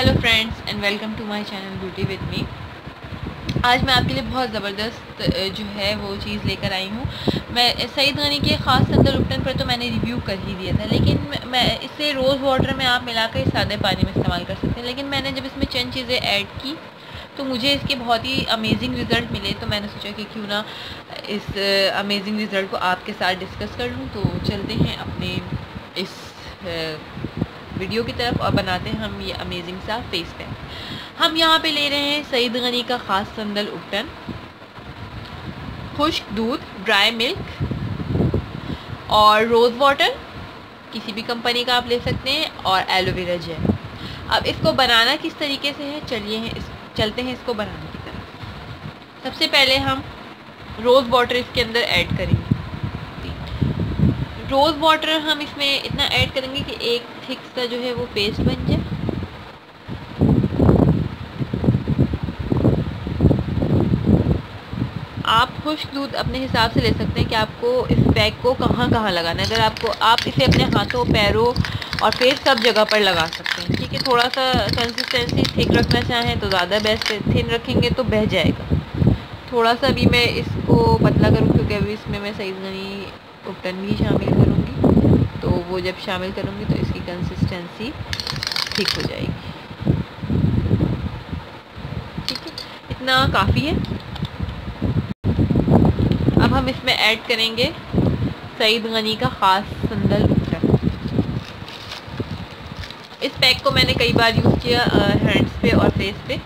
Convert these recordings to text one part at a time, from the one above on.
Hello friends and welcome to my channel beauty with me आज मैं आपके लिए बहुत ज़बरदस्त जो है, वो चीज़ लेकर आई हूँ। मैं, सईद गनी के ख़ास संदर उपटन पर तो मैंने रिव्यू कर ही दिया था, लेकिन मैं इसे रोज़ वाटर में आप मिलाकर सादे पानी में इस्तेमाल कर सकते हैं। लेकिन मैंने जब इसमें चंद चीज़ें ऐड की तो मुझे इसके बहुत ही अमेजिंग रिज़ल्ट मिले तो मैंने सोचा कि क्यों ना इस अमेजिंग रिज़ल्ट को आपके साथ डिस्कस कर लूँ। तो चलते हैं अपने इस वीडियो की तरफ़ और बनाते हैं हम ये अमेजिंग सा फेस पैक हम यहाँ पे ले रहे हैं सईद गनी का ख़ास संदल उपटन, खुश्क दूध ड्राई मिल्क और रोज़ वाटर किसी भी कंपनी का आप ले सकते हैं और एलोवेरा जेल अब इसको बनाना किस तरीके से है? चलिए इस, चलते हैं इसको बनाने की तरफ़। सबसे पहले हम रोज़ वाटर इसके अंदर ऐड करेंगे। रोज़ वाटर हम इसमें इतना ऐड करेंगे कि एक थिक सा जो है वो पेस्ट बन जाए। आप खुश दूध अपने हिसाब से ले सकते हैं कि आपको इस पैक को कहाँ कहाँ लगाना है। अगर आपको, आप इसे अपने हाथों, पैरों और फेस सब जगह पर लगा सकते हैं। ठीक है थोड़ा सा कंसिस्टेंसी थिक रखना चाहें तो ज़्यादा बेस्ट थिन रखेंगे तो बह जाएगा। थोड़ा सा भी मैं इसको पतला करूँ क्योंकि अभी इसमें मैं सही नहीं उपटन भी शामिल करूँगी। तो वो जब शामिल करूँगी तो इसकी कंसिस्टेंसी ठीक हो जाएगी। ठीक है? इतना काफ़ी है। अब हम इसमें ऐड करेंगे सईद गनी का ख़ास संदल इस पैक को मैंने कई बार यूज़ किया हैंड्स पे और फेस पे।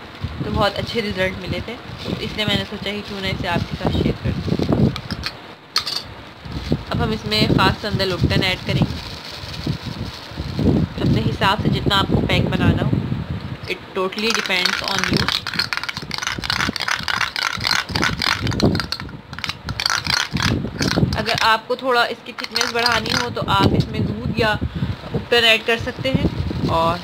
तो बहुत अच्छे रिज़ल्ट मिले थे। तो इसलिए मैंने सोचा कि क्यों ना इसे आपके साथ शेयर कर अब हम इसमें ख़ास अंदर उपटन ऐड करेंगे। अपने हिसाब से जितना आपको पैक बनाना हो it totally depends on you अगर आपको थोड़ा इसकी थिकनेस बढ़ानी हो तो आप इसमें दूध या उपटन ऐड कर सकते हैं। और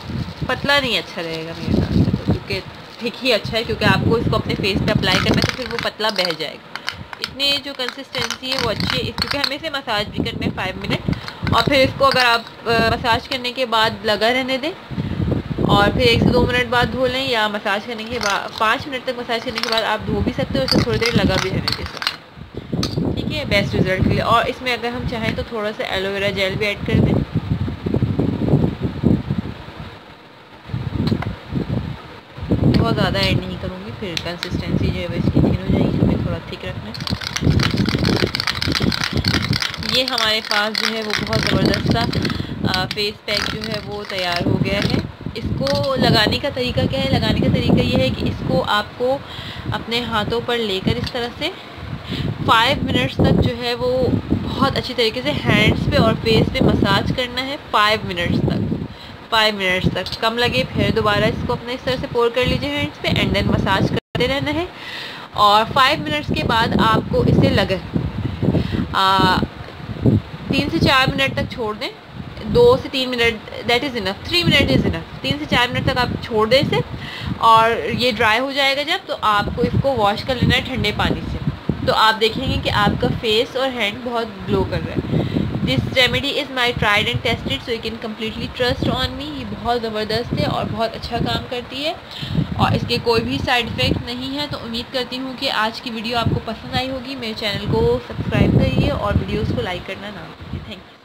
पतला नहीं अच्छा रहेगा मेरे हिसाब से तो क्योंकि ठीक ही अच्छा है, क्योंकि आपको इसको अपने फेस पे अप्लाई करना है तो फिर वो पतला बह जाएगा। इतनी जो कंसिस्टेंसी है, वो अच्छी है। क्योंकि हमें इसे मसाज भी करना है फाइव मिनट और फिर इसको अगर आप मसाज करने के बाद लगा रहने दें, और फिर एक से दो मिनट बाद धो लें, या मसाज करने के बाद, पाँच मिनट तक मसाज करने के बाद आप धो भी सकते हो, इसे थोड़ी देर लगा भी रहने दे। सकते हैं ठीक है? बेस्ट रिज़ल्ट के लिए। और इसमें अगर हम चाहें तो थोड़ा सा एलोवेरा जेल भी ऐड कर दें। बहुत ज़्यादा करूँगी फिर कंसिस्टेंसी जो है वो इसकी थिन हो जाएगी, हमें थोड़ा थिक रखना है। ये हमारे पास जो है वो बहुत ज़बरदस्त सा फेस पैक जो है वो तैयार हो गया है। इसको लगाने का तरीका क्या है? लगाने का तरीका ये है कि इसको आपको अपने हाथों पर लेकर इस तरह से फाइव मिनट्स तक जो है वो बहुत अच्छी तरीके से हैंड्स पे और फेस पे मसाज करना है फाइव मिनट्स तक। फाइव मिनट्स तक। कम लगे, फिर दोबारा इसको अपने इस तरह से पोर कर लीजिए हैंड्स पे एंड देन मसाज करते रहना है। और फाइव मिनट्स के बाद आपको इसे लगे। तीन से चार मिनट तक छोड़ दें। दो से तीन minute that is enough three minute is enough तीन से चार मिनट तक आप छोड़ दें इसे। और ये ड्राई हो जाएगा जब तो आपको इसको वॉश कर लेना है ठंडे पानी से। तो आप देखेंगे कि आपका फेस और हैंड बहुत ग्लो कर रहा है। This remedy is my tried and tested so you can completely trust on me ये बहुत ज़बरदस्त है और बहुत अच्छा काम करती है। और इसके कोई भी साइड इफ़ेक्ट नहीं है तो उम्मीद करती हूँ कि आज की वीडियो आपको पसंद आई होगी। मेरे चैनल को सब्सक्राइब करिए और वीडियोज़ को लाइक करना ना भूलिए। Thank you